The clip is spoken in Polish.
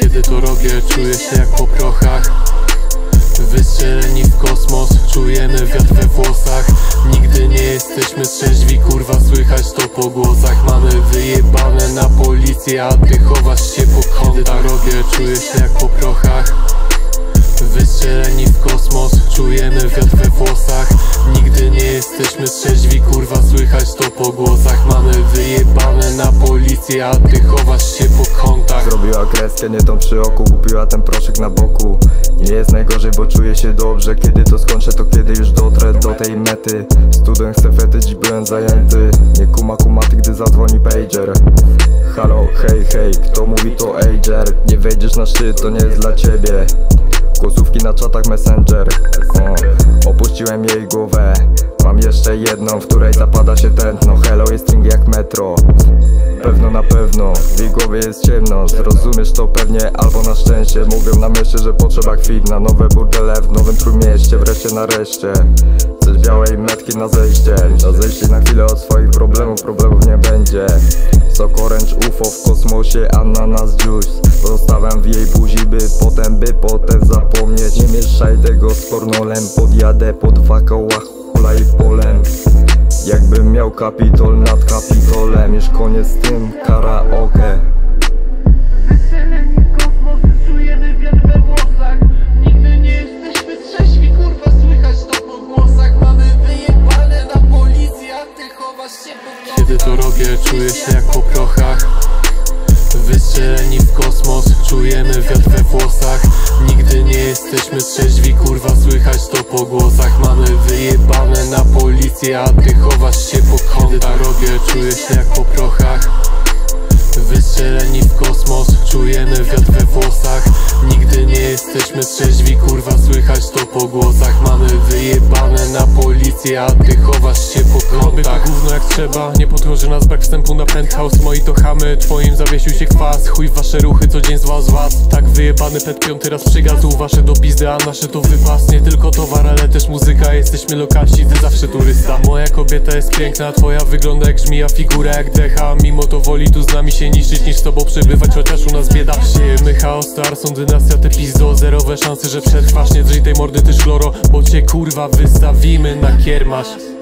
Kiedy to robię, czuję się jak po prochach. Wystrzeleni w kosmos, czujemy wiatr we włosach. Nigdy nie jesteśmy trzeźwi, kurwa słychać to po głosach. Mamy wyjebane na policję, a ty chowasz się po kątach. Robię, czuję się jak po prochach. Wystrzeleni w kosmos, czujemy wiatr we włosach. Nigdy nie jesteśmy trzeźwi, kurwa po głosach Mamy wyjebane na policję, a ty chowasz się po kątach. Zrobiła kreskę, nie tą przy oku Kupiła ten proszek na boku. Nie jest najgorzej, bo czuję się dobrze. Kiedy to skończę, to kiedy już dotrę do tej mety. Student chce fety, dziś byłem zajęty. Nie kuma kumaty, gdy zadzwoni pager. Halo, hej, hej, kto mówi to ager? Nie wejdziesz na szczyt, to nie jest dla ciebie. Głosówki na czatach messenger. O, Opuściłem jej głowę Mam jeszcze jedną, w której zapada się tętno. Hello jest string jak metro. Pewno na pewno, w jej głowie jest ciemno. Zrozumiesz to pewnie albo na szczęście. Mówią na mieście, że potrzeba kwit Na nowe burdele w nowym trójmieście. Wreszcie nareszcie. Coś białej metki na zejście. Na zejście na chwilę od swoich problemów Problemów nie będzie. Sok orange UFO w kosmosie Ananas juice Pozostawiam w jej buzi, by potem, by potem zapomnieć. Nie mieszaj tego z pornolem. Podjadę po dwa koła hulaj polem. Jakbym miał kapitol nad kapitolem. Już koniec z tym karaoke. Wyseleni w kosmos, czujemy wiatr we włosach. Nigdy nie jesteśmy trzeźwi, kurwa słychać to po głosach. Mamy wyjebane na policję, a ty chowasz się po Kiedy to robię, czuję się jak po prochach. Wystrzeleni w kosmos, czujemy wiatr we włosach Nie jesteśmy trzeźwi, kurwa słychać to po głosach. Mamy wyjebane na policję, a ty chowasz się po kątach. Robię, czuję się jak po prochach. Wystrzeleni w kosmos, czujemy wiatr we włosach. Nigdy nie jesteśmy trzeźwi, kurwa słychać to po głosach. Mamy wyjebane na policję, a ty chowasz się Robię to kątach gówno jak trzeba, nie podchodzi nas brak wstępu na penthouse. Moi to chamy, twoim zawiesił się kwas. Chuj w wasze ruchy, co dzień z was z was. Tak wyjebany pet piąty raz przygazł Wasze do pizdy, a nasze to wypas. Nie tylko towar, ale też muzyka. Jesteśmy lokalsi, ty zawsze turysta. Moja kobieta jest piękna, twoja wygląda jak żmija Figura jak decha, mimo to woli tu z nami się niszczyć Niż z tobą przebywać, chociaż u nas bieda Siejemy chaos, to arson, dynastia, te pizdo. Zerowe szanse, że przetrwasz. Nie drzyj tej mordy, tyż chloro Bo cię kurwa wystawimy na kiermasz